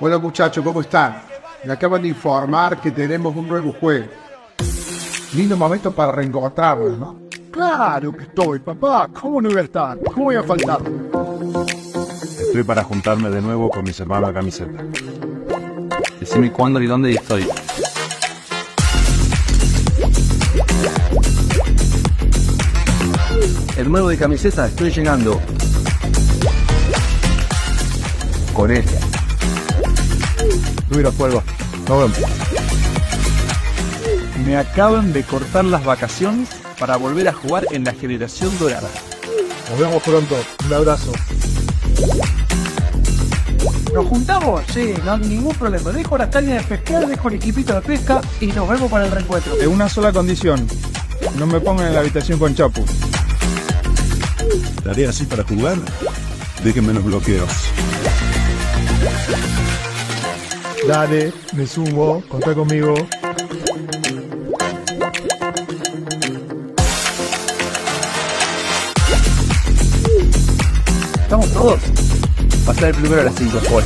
Bueno muchachos, ¿cómo están? Me acaban de informar que tenemos un nuevo juego. Lindo momento para reencontrarnos, ¿no? Claro que estoy, papá. ¿Cómo no voy a estar? ¿Cómo voy a faltar? Estoy para juntarme de nuevo con mis hermanos de camiseta. Decime cuándo y dónde estoy. Hermano de camiseta, estoy llegando. Con Tuviera fuego. Nos vemos. Me acaban de cortar las vacaciones para volver a jugar en la generación dorada. Nos vemos pronto. Un abrazo. ¿Nos juntamos? Sí, no hay ningún problema. Dejo las cañas de pescar, dejo el equipito de pesca y nos vemos para el reencuentro. De una sola condición. No me pongan en la habitación con Chapu. ¿Tarea así para jugar? Déjenme los bloqueos. Dale, me sumo, contá conmigo. Estamos todos. Pasar el primero a las 5, por